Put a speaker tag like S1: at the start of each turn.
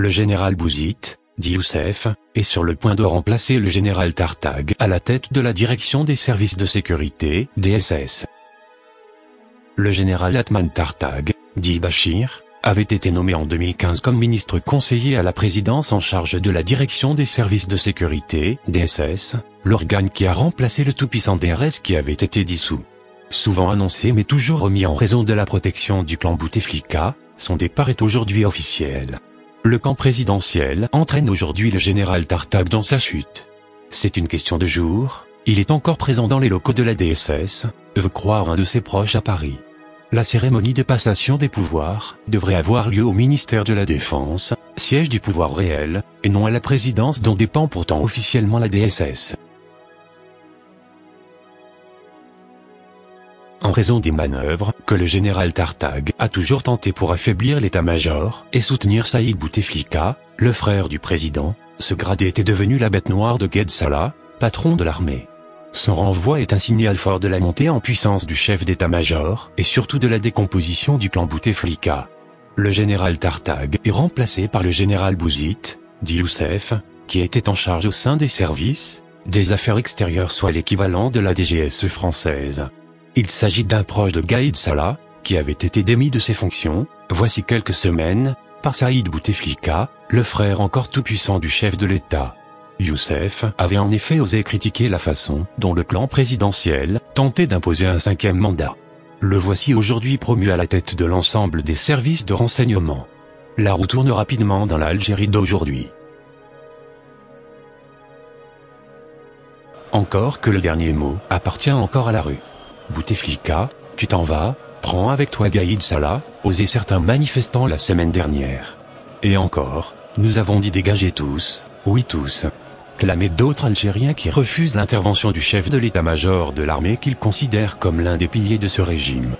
S1: Le général Bouzid, dit Youssef, est sur le point de remplacer le général Tartag à la tête de la direction des services de sécurité, DSS. Le général Atman Tartag, dit Bachir, avait été nommé en 2015 comme ministre conseiller à la présidence en charge de la direction des services de sécurité, DSS, l'organe qui a remplacé le tout-puissant DRS qui avait été dissous. Souvent annoncé mais toujours remis en raison de la protection du clan Bouteflika, son départ est aujourd'hui officiel. Le camp présidentiel entraîne aujourd'hui le général Tartag dans sa chute. C'est une question de jour, il est encore présent dans les locaux de la DSS, veut croire un de ses proches à Paris. La cérémonie de passation des pouvoirs devrait avoir lieu au ministère de la Défense, siège du pouvoir réel, et non à la présidence dont dépend pourtant officiellement la DSS. En raison des manœuvres que le général Tartag a toujours tenté pour affaiblir l'état-major et soutenir Saïd Bouteflika, le frère du président, ce gradé était devenu la bête noire de Ged Salah, patron de l'armée. Son renvoi est un signal fort de la montée en puissance du chef d'état-major et surtout de la décomposition du clan Bouteflika. Le général Tartag est remplacé par le général Bouzid, dit Youssef, qui était en charge au sein des services, des affaires extérieures soit l'équivalent de la DGSE française. Il s'agit d'un proche de Gaïd Salah, qui avait été démis de ses fonctions, voici quelques semaines, par Saïd Bouteflika, le frère encore tout-puissant du chef de l'État. Youssef avait en effet osé critiquer la façon dont le clan présidentiel tentait d'imposer un cinquième mandat. Le voici aujourd'hui promu à la tête de l'ensemble des services de renseignement. La roue tourne rapidement dans l'Algérie d'aujourd'hui. Encore que le dernier mot appartient encore à la rue. Bouteflika, tu t'en vas, prends avec toi Gaïd Salah, osé certains manifestants la semaine dernière. Et encore, nous avons dit dégager tous, oui tous. Clamé d'autres Algériens qui refusent l'intervention du chef de l'état-major de l'armée qu'ils considèrent comme l'un des piliers de ce régime.